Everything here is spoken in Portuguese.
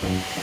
Thank you.